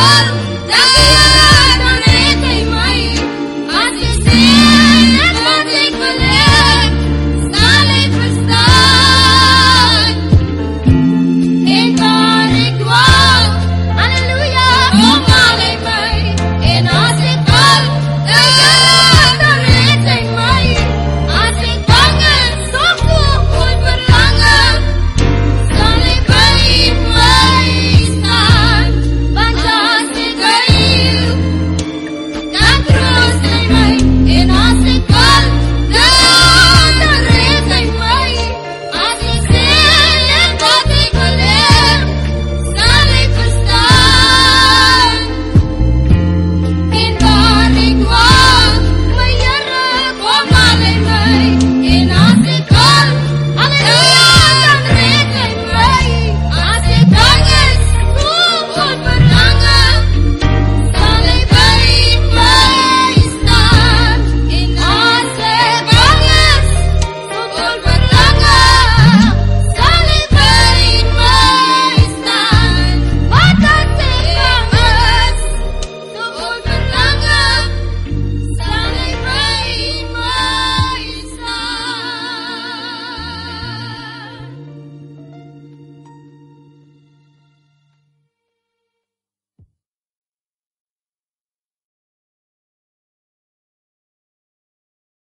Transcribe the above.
Bye.